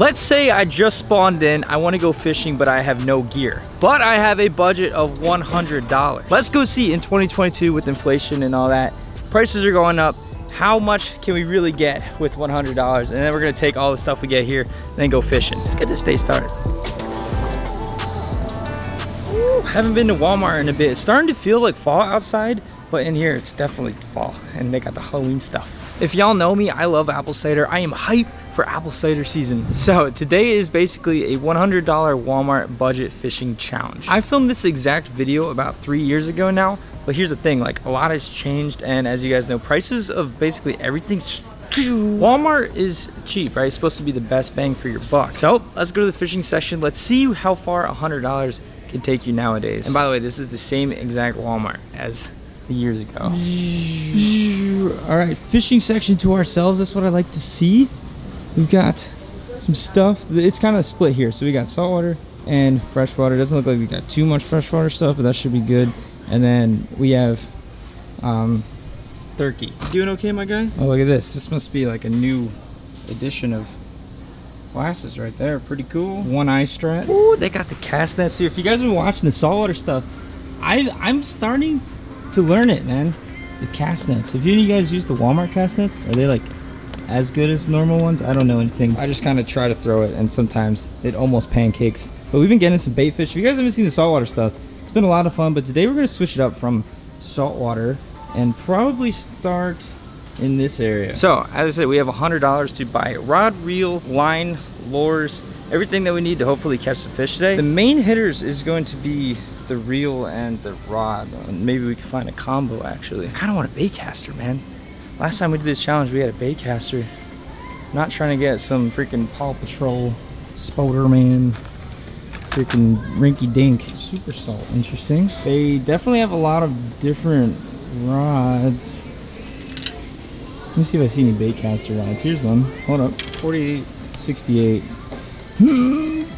Let's say I just spawned in, I wanna go fishing, but I have no gear. But I have a budget of $100. Let's go see in 2022 with inflation and all that, prices are going up. How much can we really get with $100? And then we're gonna take all the stuff we get here and then go fishing. Let's get this day started. Ooh, haven't been to Walmart in a bit. It's starting to feel like fall outside, but in here it's definitely fall and they got the Halloween stuff. If y'all know me, I love apple cider. I am hype for apple cider season. So today is basically a $100 Walmart budget fishing challenge. I filmed this exact video about three years ago now, but here's the thing, like a lot has changed and as you guys know, prices of basically everything Walmart is cheap, right? It's supposed to be the best bang for your buck. So let's go to the fishing section. Let's see how far $100 can take you nowadays. And by the way, this is the same exact Walmart as years ago. All right, fishing section to ourselves. That's what I like to see. We've got some stuff. It's kind of split here. So we got saltwater and freshwater. Doesn't look like we got too much freshwater stuff, but that should be good. And then we have um, turkey. Doing okay, my guy? Oh, look at this. This must be like a new edition of glasses right there. Pretty cool. One eye strap. Ooh, they got the cast nets here. If you guys have been watching the saltwater stuff, I, I'm starting to learn it, man. The cast nets. Have you guys used the Walmart cast nets? Are they like as good as normal ones. I don't know anything. I just kind of try to throw it and sometimes it almost pancakes. But we've been getting some bait fish. If you guys haven't seen the saltwater stuff, it's been a lot of fun. But today we're going to switch it up from saltwater and probably start in this area. So as I said, we have $100 to buy rod, reel, line, lures, everything that we need to hopefully catch the fish today. The main hitters is going to be the reel and the rod. Maybe we can find a combo actually. I kind of want a bait caster, man. Last time we did this challenge, we had a baitcaster. Not trying to get some freaking Paw Patrol, Spoderman, freaking Rinky Dink. Super Salt, interesting. They definitely have a lot of different rods. Let me see if I see any baitcaster rods. Here's one. Hold up. 4868.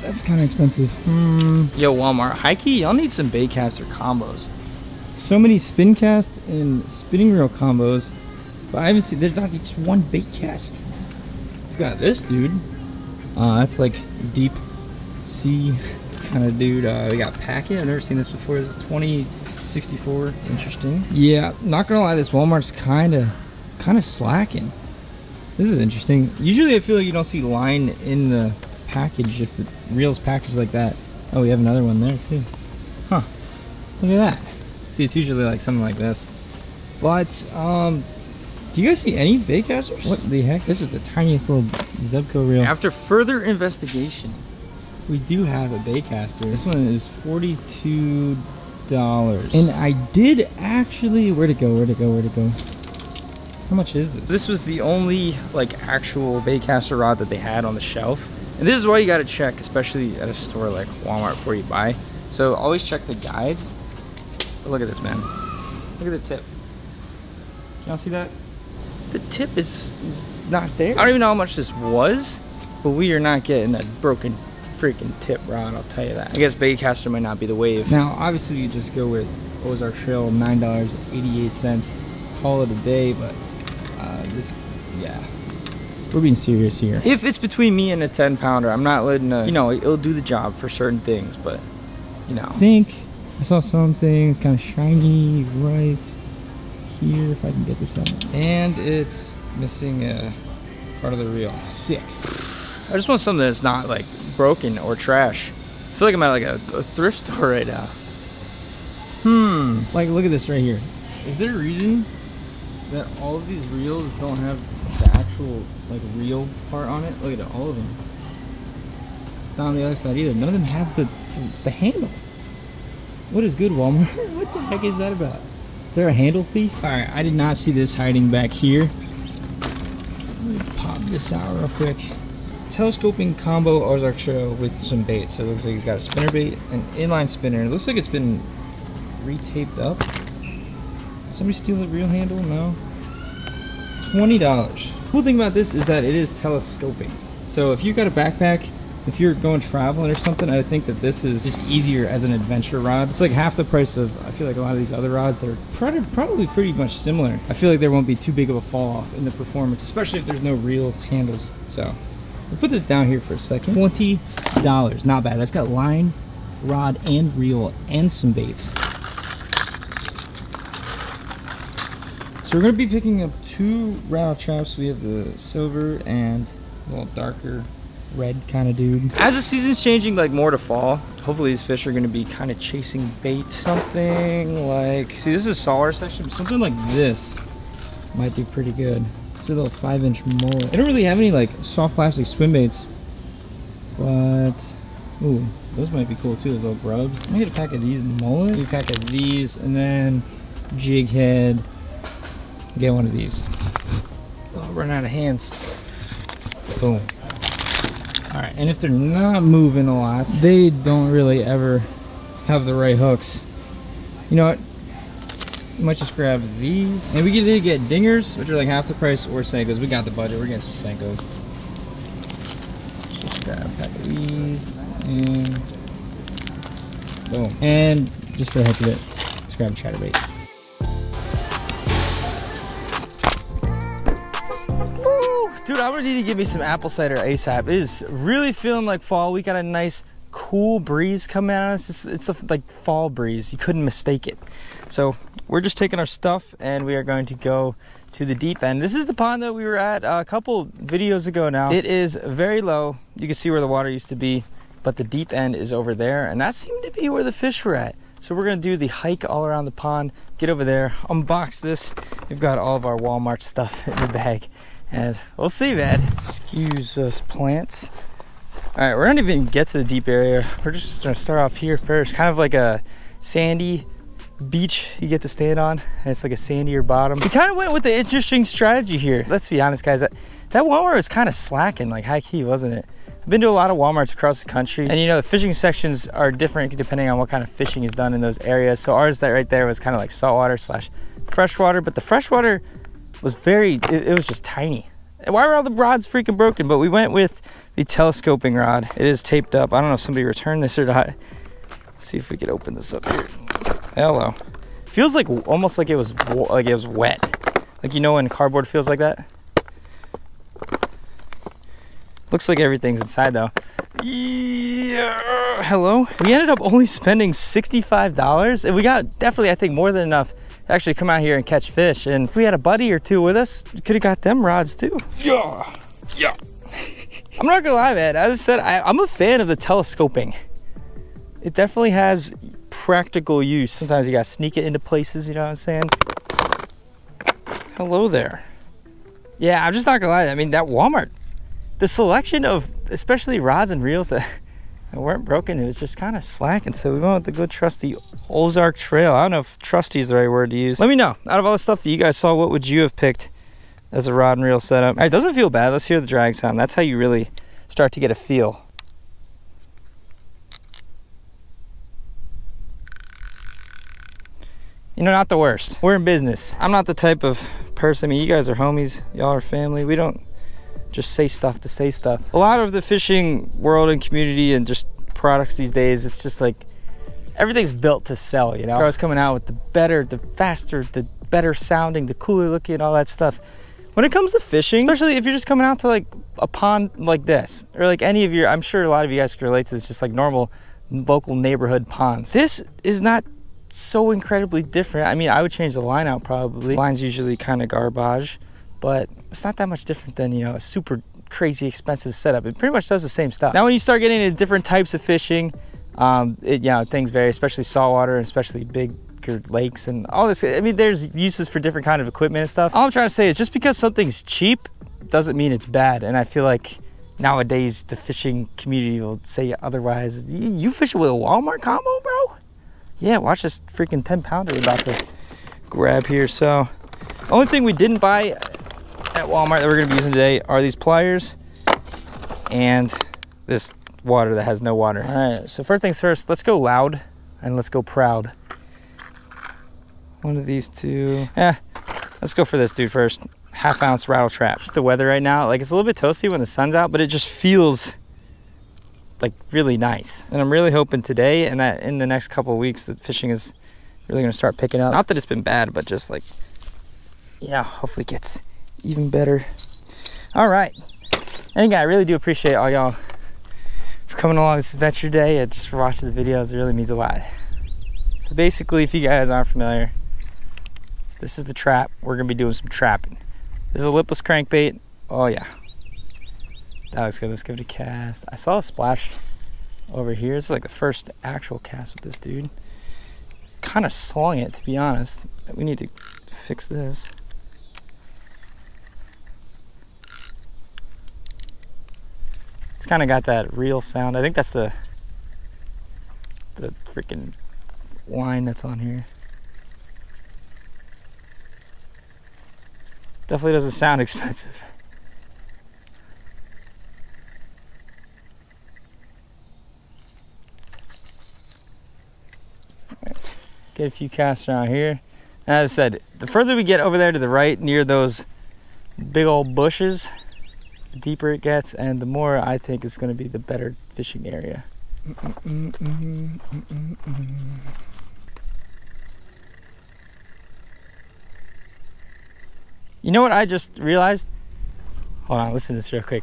That's kind of expensive. Hmm. Yo, Walmart. High key, y'all need some baitcaster combos. So many spin cast and spinning reel combos but I haven't seen, there's not just one bait cast. We've got this dude. Uh, that's like deep sea kind of dude. Uh, we got Packet. I've never seen this before. This is 2064. Interesting. Yeah, not gonna lie, this Walmart's kind of, kind of slacking. This is interesting. Usually I feel like you don't see line in the package if the reels packaged like that. Oh, we have another one there too. Huh. Look at that. See, it's usually like something like this. But, um, do you guys see any baitcasters? What the heck? This is the tiniest little Zebco reel. After further investigation, we do have a baitcaster. This one is $42. And I did actually, where'd it go, where'd it go, where'd it go? How much is this? This was the only like actual baitcaster rod that they had on the shelf. And this is why you gotta check, especially at a store like Walmart before you buy. So always check the guides. But look at this, man. Look at the tip. Can y'all see that? the tip is, is not there. I don't even know how much this was, but we are not getting that broken freaking tip rod, I'll tell you that. I guess baitcaster might not be the wave. Now, obviously you just go with Ozark Trail, $9.88. Call it a day, but uh, this, yeah. We're being serious here. If it's between me and a 10 pounder, I'm not letting a, you know, it'll do the job for certain things, but, you know. I think I saw some things kind of shiny, right? here if I can get this out. And it's missing a part of the reel. Sick. I just want something that's not like broken or trash. I feel like I'm at like a, a thrift store right now. Hmm. Like look at this right here. Is there a reason that all of these reels don't have the actual like real part on it? Look at all of them. It's not on the other side either. None of them have the, the, handle. What is good, Walmart? what the heck is that about? Is there a handle thief? All right, I did not see this hiding back here. Pop this out real quick. Telescoping combo Ozark Trail with some bait. So it looks like he's got a spinner bait, an inline spinner. It looks like it's been retaped up. Somebody steal the reel handle? No. $20. Cool thing about this is that it is telescoping. So if you got a backpack if you're going traveling or something, I think that this is just easier as an adventure rod. It's like half the price of, I feel like a lot of these other rods that are probably pretty much similar. I feel like there won't be too big of a fall off in the performance, especially if there's no reel handles. So We'll put this down here for a second. $20, not bad. That's got line, rod, and reel, and some baits. So we're gonna be picking up two rattle traps. We have the silver and a little darker red kind of dude. As the season's changing like more to fall, hopefully these fish are gonna be kind of chasing bait. Something like, see this is saltwater section, something like this might be pretty good. It's a little five inch mullet. I don't really have any like soft plastic swim baits, but ooh, those might be cool too, those little grubs. I'm gonna get a pack of these mullet, a pack of these, and then jig head, Get one of these. Oh, run out of hands. Boom. All right, and if they're not moving a lot, they don't really ever have the right hooks. You know what? You might just grab these. And we can either get dingers, which are like half the price, or Senkos. We got the budget, we're getting some Senkos. Just grab a pack of these, and boom. And just for the heck of it, let's grab a chatterbait. I'm gonna need to give me some apple cider ASAP. It is really feeling like fall. We got a nice cool breeze coming at us. It's, it's a like fall breeze. You couldn't mistake it. So we're just taking our stuff and we are going to go to the deep end. This is the pond that we were at uh, a couple videos ago now. It is very low. You can see where the water used to be, but the deep end is over there. And that seemed to be where the fish were at. So we're gonna do the hike all around the pond, get over there, unbox this. We've got all of our Walmart stuff in the bag and we'll see, man. Excuse us plants. All right, we're not even get to the deep area. We're just gonna start off here first. Kind of like a sandy beach you get to stand on. And it's like a sandier bottom. We kind of went with the interesting strategy here. Let's be honest, guys. That, that Walmart was kind of slacking, like high key, wasn't it? I've been to a lot of Walmarts across the country and you know the fishing sections are different depending on what kind of fishing is done in those areas. So ours that right there was kind of like saltwater slash freshwater, but the freshwater was very, it, it was just tiny. Why were all the rods freaking broken? But we went with the telescoping rod. It is taped up. I don't know if somebody returned this or not. Let's see if we could open this up here. Hello. Feels like almost like it was like it was wet. Like you know when cardboard feels like that? Looks like everything's inside though. Yeah. Hello. We ended up only spending $65 and we got definitely I think more than enough actually come out here and catch fish. And if we had a buddy or two with us, we could have got them rods too. Yeah, yeah. I'm not gonna lie, man. As I said, I, I'm a fan of the telescoping. It definitely has practical use. Sometimes you gotta sneak it into places, you know what I'm saying? Hello there. Yeah, I'm just not gonna lie. I mean, that Walmart, the selection of especially rods and reels that it weren't broken. It was just kind of slacking. So we went with the good trusty Ozark Trail. I don't know if trusty is the right word to use. Let me know. Out of all the stuff that you guys saw, what would you have picked as a rod and reel setup? All right, doesn't feel bad. Let's hear the drag sound. That's how you really start to get a feel. You know, not the worst. We're in business. I'm not the type of person. I mean, you guys are homies. Y'all are family. We don't just say stuff to say stuff. A lot of the fishing world and community and just products these days, it's just like everything's built to sell, you know? I was coming out with the better, the faster, the better sounding, the cooler looking, all that stuff. When it comes to fishing, especially if you're just coming out to like a pond like this, or like any of your, I'm sure a lot of you guys can relate to this, just like normal local neighborhood ponds. This is not so incredibly different. I mean, I would change the line out probably. Line's usually kind of garbage but it's not that much different than, you know, a super crazy expensive setup. It pretty much does the same stuff. Now, when you start getting into different types of fishing, um, it, you know, things vary, especially saltwater and especially big lakes and all this. I mean, there's uses for different kind of equipment and stuff. All I'm trying to say is just because something's cheap doesn't mean it's bad. And I feel like nowadays the fishing community will say otherwise. You, you fishing with a Walmart combo, bro? Yeah, watch this freaking 10 pounder we're about to grab here. So, only thing we didn't buy at Walmart that we're gonna be using today are these pliers and this water that has no water. All right, so first things first, let's go loud and let's go proud. One of these two. Yeah, let's go for this dude first. Half ounce rattle trap. Just the weather right now, like it's a little bit toasty when the sun's out, but it just feels like really nice. And I'm really hoping today and that in the next couple weeks that fishing is really gonna start picking up. Not that it's been bad, but just like, yeah, hopefully gets even better. All right, again, I really do appreciate all y'all for coming along this adventure day and just for watching the videos. It really means a lot. So basically, if you guys aren't familiar, this is the trap. We're gonna be doing some trapping. This is a lipless crankbait. Oh yeah. That looks good. Let's give it a cast. I saw a splash over here. This is like the first actual cast with this dude. Kind of slung it, to be honest. We need to fix this. It's kind of got that real sound. I think that's the the freaking line that's on here. Definitely doesn't sound expensive. Get a few casts around here. As I said, the further we get over there to the right near those big old bushes, the deeper it gets and the more I think it's going to be the better fishing area. You know what I just realized? Hold on, listen to this real quick.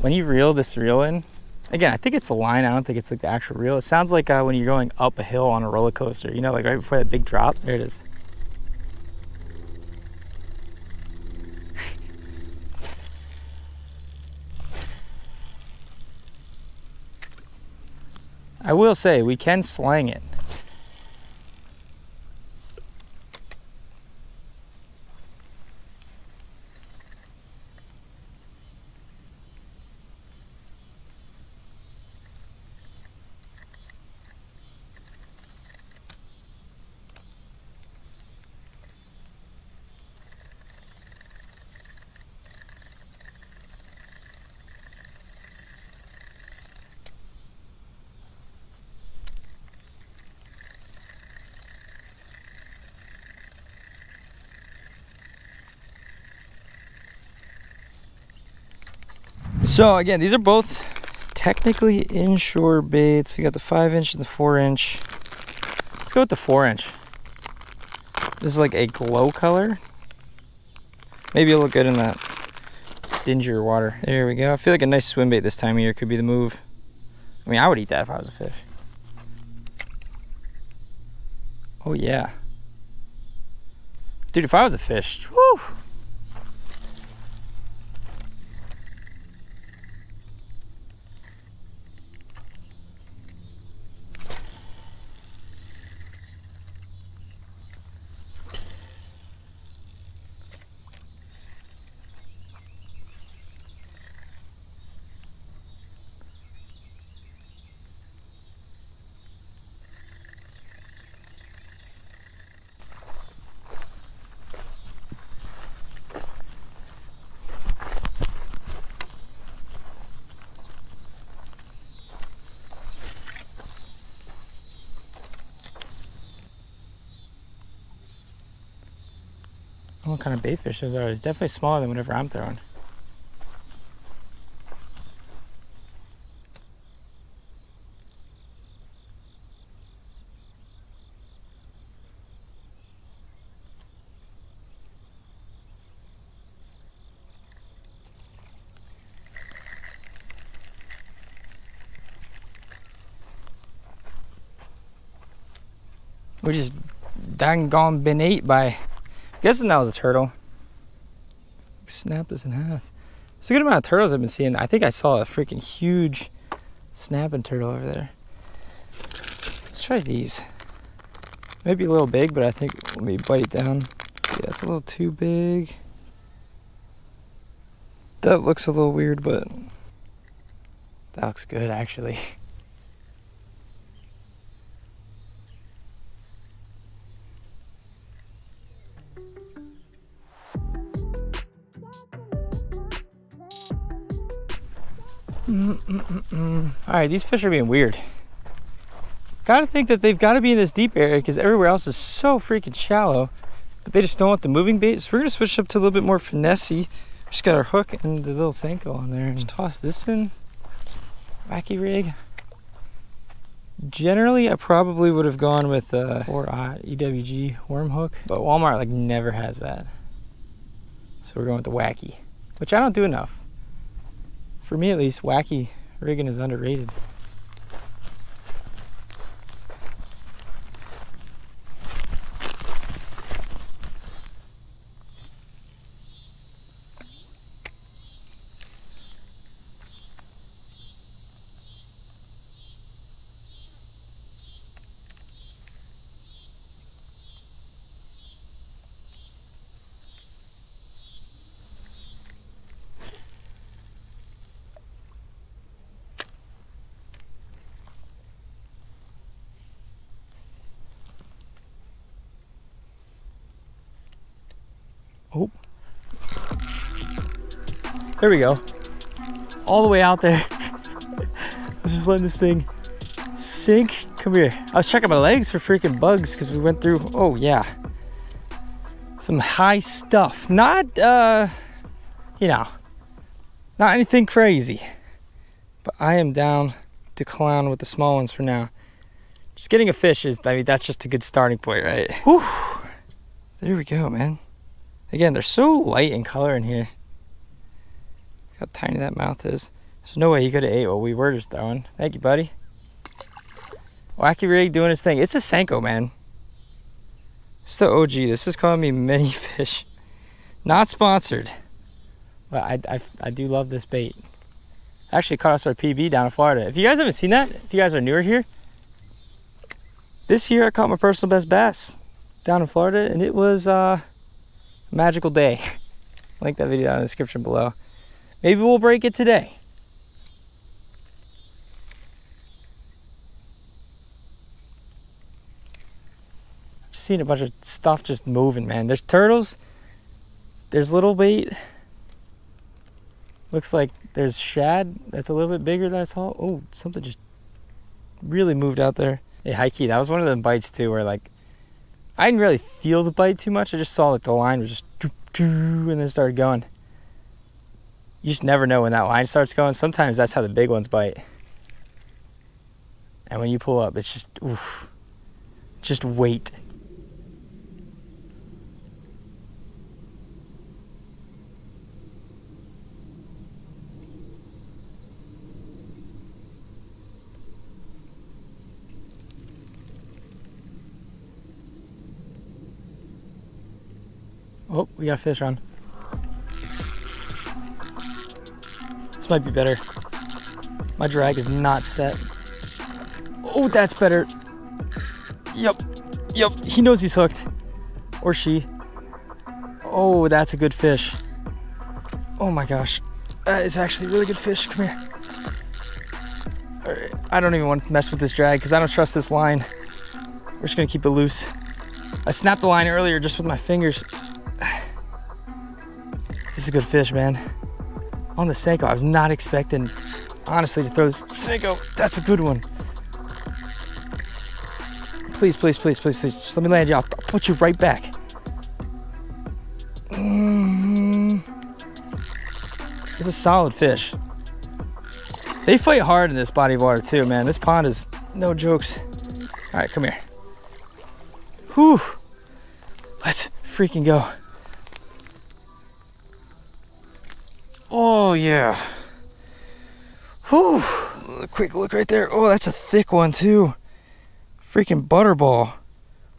When you reel this reel in, again, I think it's the line. I don't think it's like the actual reel. It sounds like uh, when you're going up a hill on a roller coaster, you know, like right before that big drop. There it is. I will say we can slang it. So again, these are both technically inshore baits. You got the five inch and the four inch. Let's go with the four inch. This is like a glow color. Maybe it'll look good in that dingier water. There we go. I feel like a nice swim bait this time of year could be the move. I mean, I would eat that if I was a fish. Oh yeah. Dude, if I was a fish, whoo! What kind of bait fish those are. It's definitely smaller than whatever I'm throwing. We just dang gone been ate by Guessing that was a turtle. Snap this in half. It's a good amount of turtles I've been seeing. I think I saw a freaking huge snapping turtle over there. Let's try these. Maybe a little big, but I think let me bite it down. Yeah, it's a little too big. That looks a little weird, but that looks good actually. Mm -mm -mm All right, these fish are being weird. Gotta think that they've got to be in this deep area because everywhere else is so freaking shallow. But they just don't want the moving bait. So we're gonna switch up to a little bit more finessey. Just got our hook and the little Senko on there. Just toss this in. Wacky rig. Generally, I probably would have gone with a 4 EWG worm hook, but Walmart like never has that. So we're going with the wacky, which I don't do enough. For me at least, wacky rigging is underrated. Oh. There we go. All the way out there. I was just letting this thing sink. Come here. I was checking my legs for freaking bugs because we went through, oh yeah. Some high stuff. Not, uh, you know, not anything crazy. But I am down to clown with the small ones for now. Just getting a fish is, I mean, that's just a good starting point, right? Whew. There we go, man. Again, they're so light in color in here. Look how tiny that mouth is. There's no way he could have ate what we were just throwing. Thank you, buddy. Wacky Rig doing his thing. It's a Senko, man. It's the OG. This is calling me mini fish. Not sponsored. But I, I, I do love this bait. Actually caught us our PB down in Florida. If you guys haven't seen that, if you guys are newer here, this year I caught my personal best bass down in Florida and it was uh magical day. Link that video down in the description below. Maybe we'll break it today. Just seeing a bunch of stuff just moving, man. There's turtles. There's little bait. Looks like there's shad that's a little bit bigger than I saw. Oh, something just really moved out there. Hey, high key, that was one of them bites too where like I didn't really feel the bite too much. I just saw that the line was just doo, doo, and then started going. You just never know when that line starts going. Sometimes that's how the big ones bite. And when you pull up, it's just, oof, just wait. Oh, we got fish on. This might be better. My drag is not set. Oh, that's better. Yep. Yep. He knows he's hooked. Or she. Oh, that's a good fish. Oh my gosh. That is actually a really good fish. Come here. Alright. I don't even want to mess with this drag because I don't trust this line. We're just going to keep it loose. I snapped the line earlier just with my fingers. This is a good fish, man. On the Senko, I was not expecting, honestly, to throw this Senko. That's a good one. Please, please, please, please, please. Just let me land you. I'll, I'll put you right back. Mm. It's a solid fish. They fight hard in this body of water too, man. This pond is no jokes. All right, come here. Whew. Let's freaking go. Oh yeah. Whew. Quick look right there. Oh, that's a thick one too. Freaking butterball.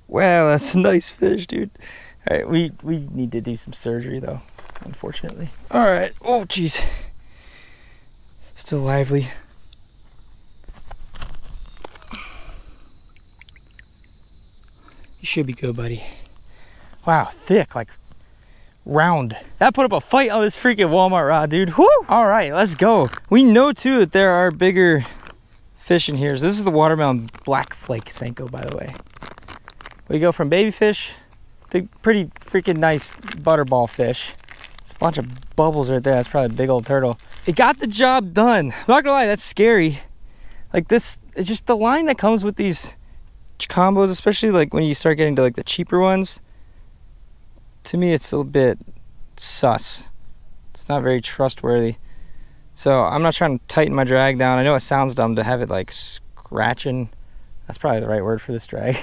Wow, that's a nice fish, dude. All right, we we need to do some surgery though, unfortunately. All right. Oh, jeez. Still lively. You should be good, buddy. Wow, thick, like round. That put up a fight on this freaking Walmart rod, dude. Whoo! All right, let's go. We know too that there are bigger fish in here. So this is the watermelon black flake Senko, by the way. We go from baby fish to pretty freaking nice butterball fish. It's a bunch of bubbles right there. That's probably a big old turtle. It got the job done. I'm not gonna lie, that's scary. Like this, it's just the line that comes with these combos, especially like when you start getting to like the cheaper ones to me it's a little bit sus. It's not very trustworthy. So I'm not trying to tighten my drag down. I know it sounds dumb to have it like scratching. That's probably the right word for this drag.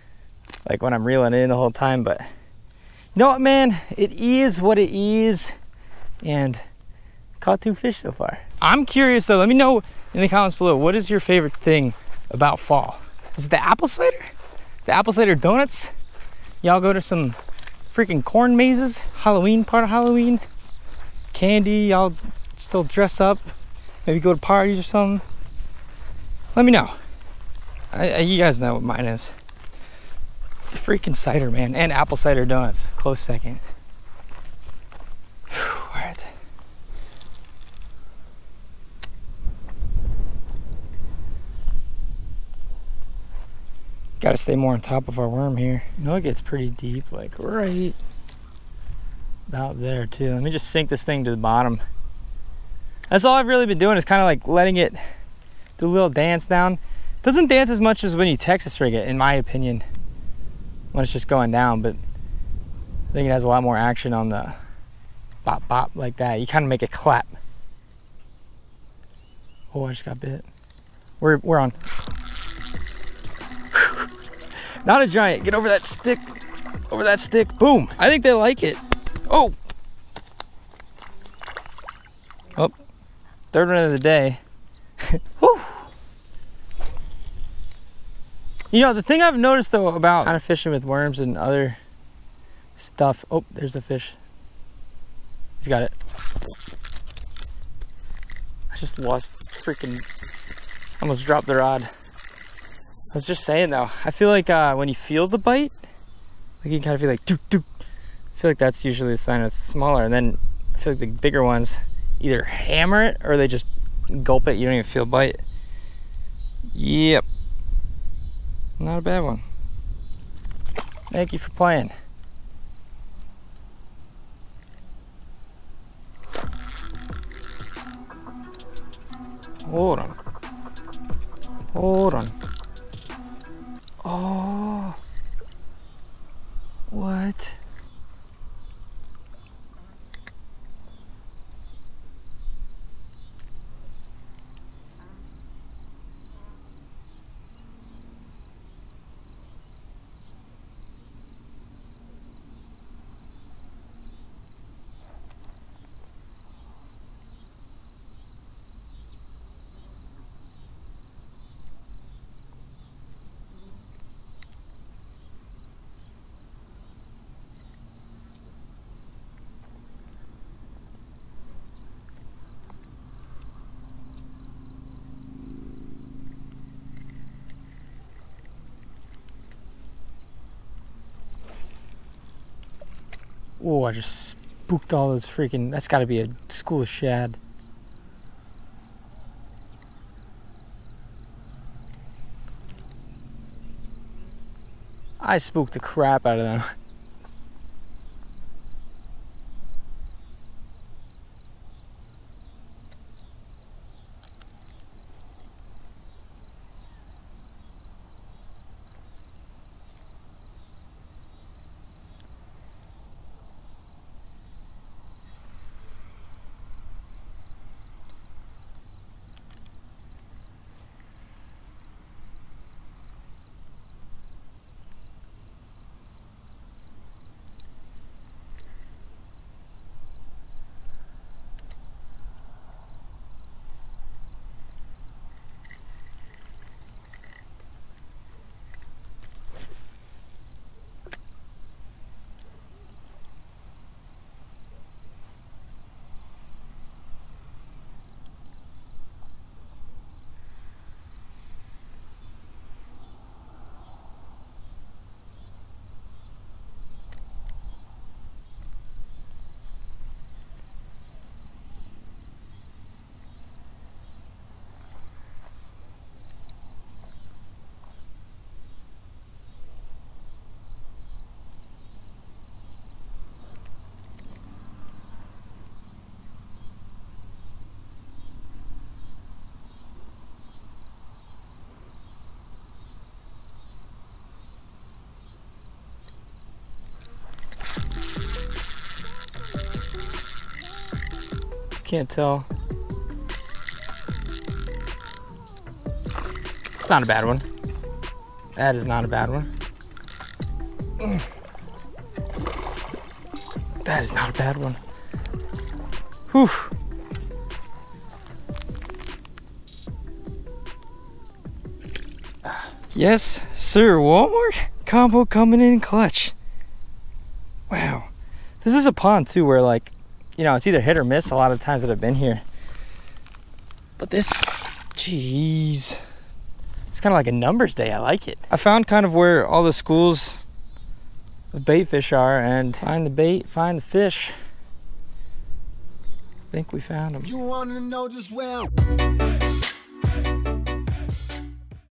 like when I'm reeling in the whole time, but you know what, man? It is what it is. And caught two fish so far. I'm curious though, let me know in the comments below, what is your favorite thing about fall? Is it the apple cider? The apple cider donuts? Y'all go to some freaking corn mazes, Halloween part of Halloween, candy, y'all still dress up, maybe go to parties or something. Let me know. I, I, you guys know what mine is. The freaking cider, man, and apple cider donuts, close second. All right. Got to stay more on top of our worm here. You know, it gets pretty deep, like right about there too. Let me just sink this thing to the bottom. That's all I've really been doing is kind of like letting it do a little dance down. Doesn't dance as much as when you Texas rig it, in my opinion, when it's just going down, but I think it has a lot more action on the bop bop like that. You kind of make it clap. Oh, I just got bit. We're, we're on. Not a giant. Get over that stick. Over that stick. Boom. I think they like it. Oh. Oh. Third run of the day. You know, the thing I've noticed though about kind of fishing with worms and other stuff. Oh, there's a fish. He's got it. I just lost freaking, almost dropped the rod. I was just saying though, I feel like uh, when you feel the bite, like you can kind of feel like doop doop. I feel like that's usually a sign it's smaller. And then I feel like the bigger ones either hammer it or they just gulp it. You don't even feel bite. Yep. Not a bad one. Thank you for playing. Hold on. Hold on. Oh. What? Oh, I just spooked all those freaking. That's got to be a school of shad. I spooked the crap out of them. Can't tell. It's not a bad one. That is not a bad one. That is not a bad one. Whew. Yes, sir. Walmart combo coming in clutch. Wow. This is a pond too where like you know, it's either hit or miss a lot of times that I've been here. But this, jeez. It's kind of like a numbers day. I like it. I found kind of where all the schools of bait fish are and find the bait, find the fish. I think we found them. You want to know just well.